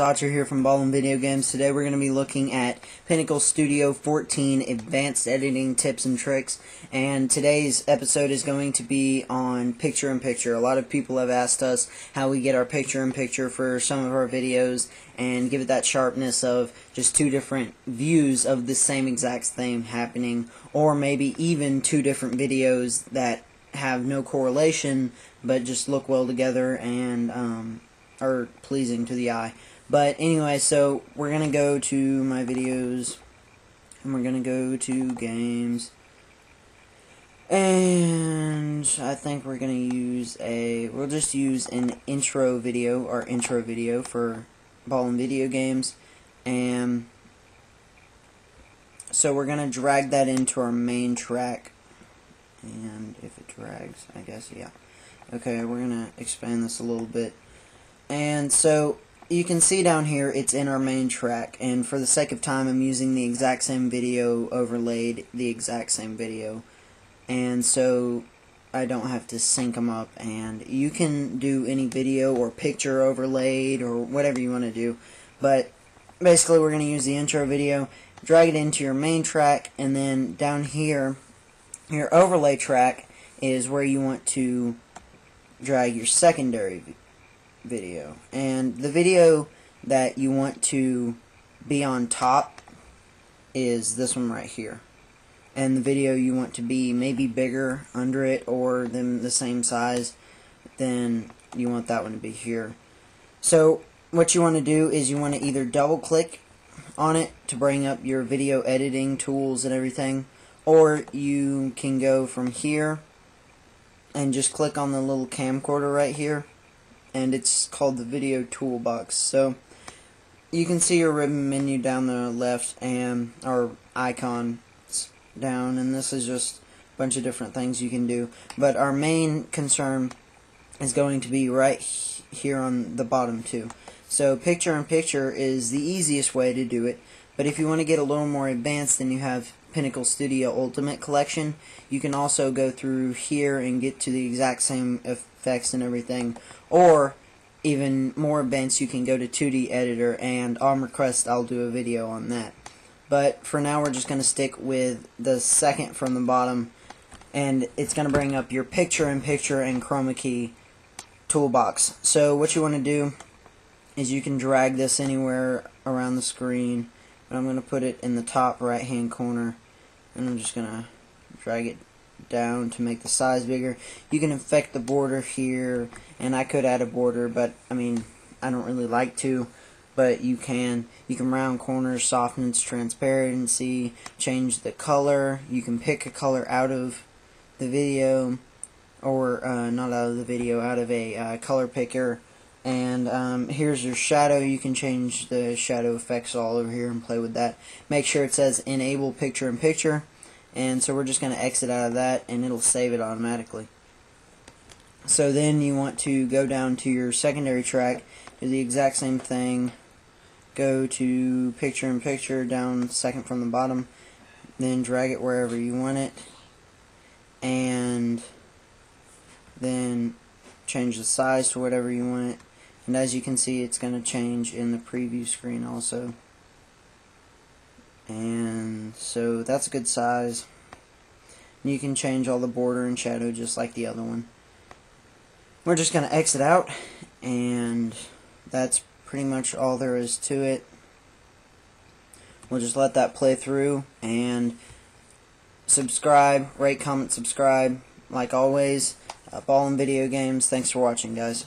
Archer here from Ballin Video Games. Today we're going to be looking at Pinnacle Studio 14 Advanced Editing Tips and Tricks. And today's episode is going to be on picture-in-picture. A lot of people have asked us how we get our picture-in-picture for some of our videos and give it that sharpness of just two different views of the same exact thing happening. Or maybe even two different videos that have no correlation but just look well together and um, are pleasing to the eye. But anyway, so we're going to go to my videos, and we're going to go to games, and I think we're going to use a, we'll just use an intro video, or intro video for Ballin Video Games, and so we're going to drag that into our main track, and if it drags, I guess, yeah. Okay, we're going to expand this a little bit. And so you can see down here it's in our main track and for the sake of time I'm using the exact same video overlaid the exact same video and so I don't have to sync them up and you can do any video or picture overlaid or whatever you want to do but basically we're going to use the intro video drag it into your main track and then down here your overlay track is where you want to drag your secondary video. And the video that you want to be on top is this one right here. And the video you want to be maybe bigger under it or them the same size, then you want that one to be here. So what you want to do is you want to either double click on it to bring up your video editing tools and everything or you can go from here and just click on the little camcorder right here and it's called the video toolbox. So you can see your ribbon menu down the left and our icon down and this is just a bunch of different things you can do. But our main concern is going to be right here on the bottom too. So picture in picture is the easiest way to do it but if you want to get a little more advanced then you have Pinnacle Studio Ultimate Collection. You can also go through here and get to the exact same effects and everything. Or even more advanced, you can go to 2D Editor, and on request, I'll do a video on that. But for now, we're just going to stick with the second from the bottom, and it's going to bring up your picture-in-picture -picture and chroma key toolbox. So what you want to do is you can drag this anywhere around the screen, but I'm going to put it in the top right-hand corner, and I'm just to drag it down to make the size bigger. You can affect the border here, and I could add a border, but I mean, I don't really like to, but you can. You can round corners, soften its transparency, change the color. You can pick a color out of the video, or uh, not out of the video, out of a uh, color picker. And um, here's your shadow. You can change the shadow effects all over here and play with that. Make sure it says enable picture in picture. And so we're just going to exit out of that and it'll save it automatically. So then you want to go down to your secondary track do the exact same thing. Go to picture in picture down second from the bottom. Then drag it wherever you want it. And then change the size to whatever you want. it and as you can see it's going to change in the preview screen also. And so that's a good size. You can change all the border and shadow just like the other one. We're just going to exit out and that's pretty much all there is to it. We'll just let that play through and subscribe rate comment subscribe like always. Uh, Ballin Video Games thanks for watching guys